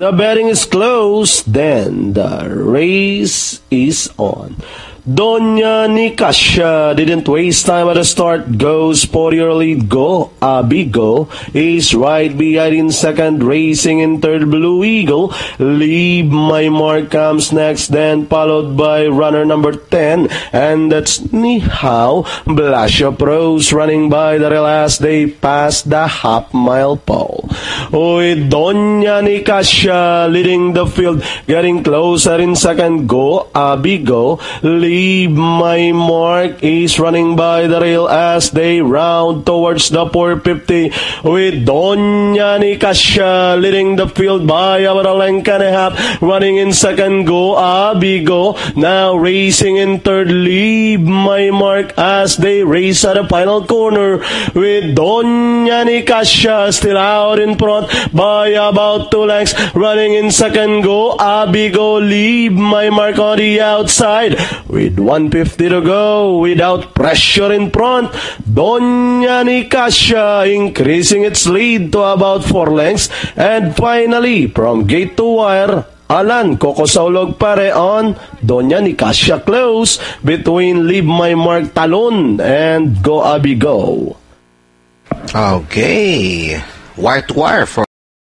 The betting is closed, then the race is on. Doña Nicasia didn't waste time at the start. Goes for your lead. Go. Abigo is right behind in second. Racing in third. Blue Eagle. Leave my mark comes next. Then followed by runner number 10. And that's Nihao. Blasha Pros running by the as they pass the half mile pole. With Doña Nicasia leading the field. Getting closer in second. Go. Abigo. Leave my mark is running by the rail as they round towards the 450 with Doña Nicasia leading the field by about a length and a half running in second go Abigo now racing in third leave my mark as they race at the final corner with Doña Nicasia still out in front by about two lengths running in second go Abigo leave my mark on the outside with 150 to go without pressure in front. Doña Nicasia increasing its lead to about 4 lengths. And finally, from gate to wire, Alan Kokosaulog pare on Doña Nicasia close between Leave My Mark Talon and Go Abi Go. Okay. To wire for